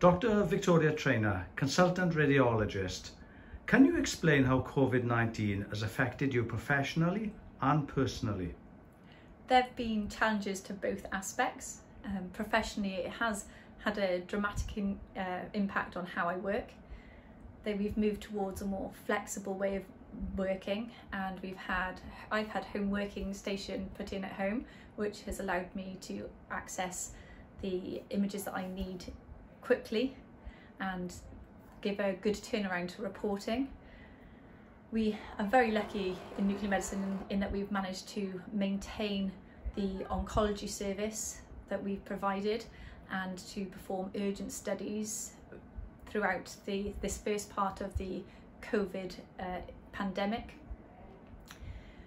Dr. Victoria Trainer, consultant radiologist, can you explain how COVID-19 has affected you professionally and personally? There have been challenges to both aspects. Um, professionally, it has had a dramatic in, uh, impact on how I work. That we've moved towards a more flexible way of working and we've had I've had home working station put in at home which has allowed me to access the images that I need quickly and give a good turnaround to reporting. We are very lucky in nuclear medicine in, that we've managed to maintain the oncology service that we've provided and to perform urgent studies throughout the this first part of the COVID uh, pandemic.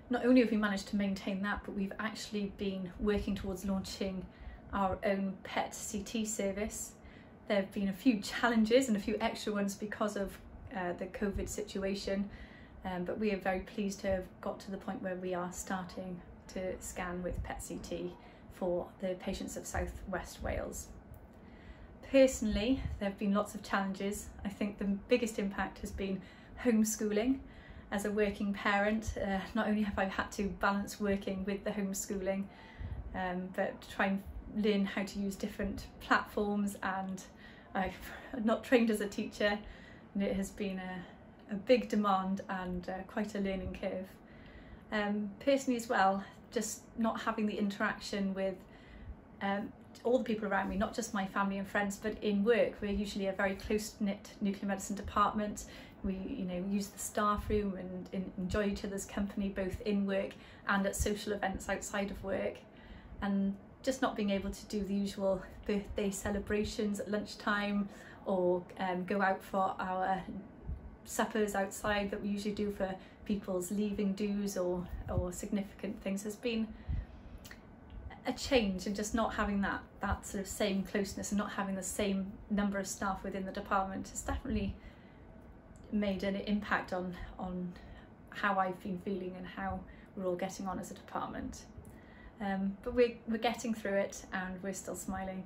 Not only have we managed to maintain that, but we've actually been working towards launching our own PET CT service. There have been a few challenges and a few extra ones because of uh, the COVID situation, um, but we are very pleased to have got to the point where we are starting to scan with PET CT for the patients of South West Wales. Personally, there have been lots of challenges. I think the biggest impact has been homeschooling. As a working parent, uh, not only have I had to balance working with the homeschooling, um, but try and learn how to use different platforms and I've not trained as a teacher and it has been a, a big demand and uh, quite a learning curve. Um, personally as well, just not having the interaction with um, all the people around me, not just my family and friends, but in work. We're usually a very close-knit nuclear medicine department. We, you know, use the staff room and, and enjoy each other's company, both in work and at social events outside of work. And just not being able to do the usual birthday celebrations at lunchtime or um, go out for our suppers outside that we usually do for people's leaving dues or, or significant things has been a change and just not having that that sort of same closeness and not having the same number of staff within the department has definitely made an impact on on how I've been feeling and how we're all getting on as a department. Um, but we're, we're getting through it and we're still smiling